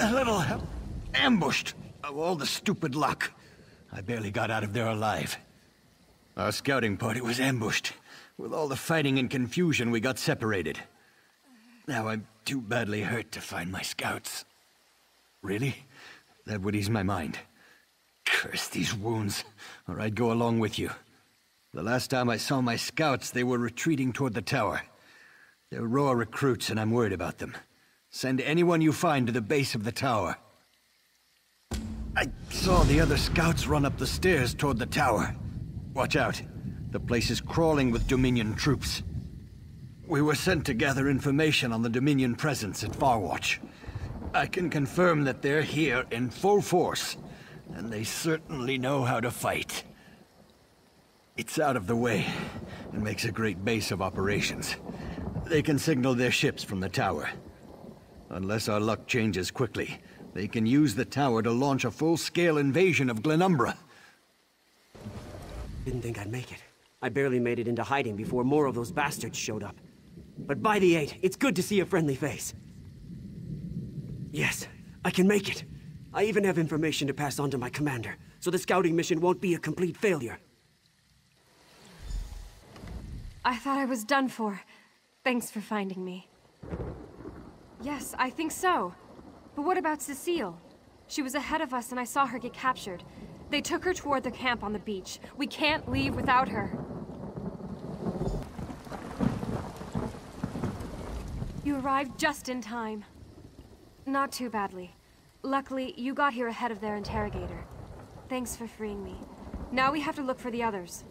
A little ambushed of all the stupid luck. I barely got out of there alive. Our scouting party was ambushed. With all the fighting and confusion, we got separated. Now I'm too badly hurt to find my scouts. Really? That would ease my mind. Curse these wounds, or I'd go along with you. The last time I saw my scouts, they were retreating toward the tower. They're raw recruits, and I'm worried about them. Send anyone you find to the base of the tower. I saw the other scouts run up the stairs toward the tower. Watch out. The place is crawling with Dominion troops. We were sent to gather information on the Dominion presence at Farwatch. I can confirm that they're here in full force, and they certainly know how to fight. It's out of the way, and makes a great base of operations. They can signal their ships from the tower. Unless our luck changes quickly, they can use the tower to launch a full-scale invasion of Glenumbra. Didn't think I'd make it. I barely made it into hiding before more of those bastards showed up. But by the eight, it's good to see a friendly face. Yes, I can make it. I even have information to pass on to my commander, so the scouting mission won't be a complete failure. I thought I was done for. Thanks for finding me. Yes, I think so. But what about Cecile? She was ahead of us and I saw her get captured. They took her toward the camp on the beach. We can't leave without her. You arrived just in time. Not too badly. Luckily, you got here ahead of their interrogator. Thanks for freeing me. Now we have to look for the others.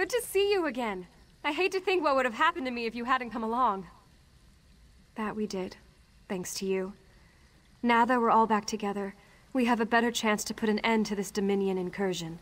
Good to see you again. I hate to think what would have happened to me if you hadn't come along. That we did, thanks to you. Now that we're all back together, we have a better chance to put an end to this Dominion incursion.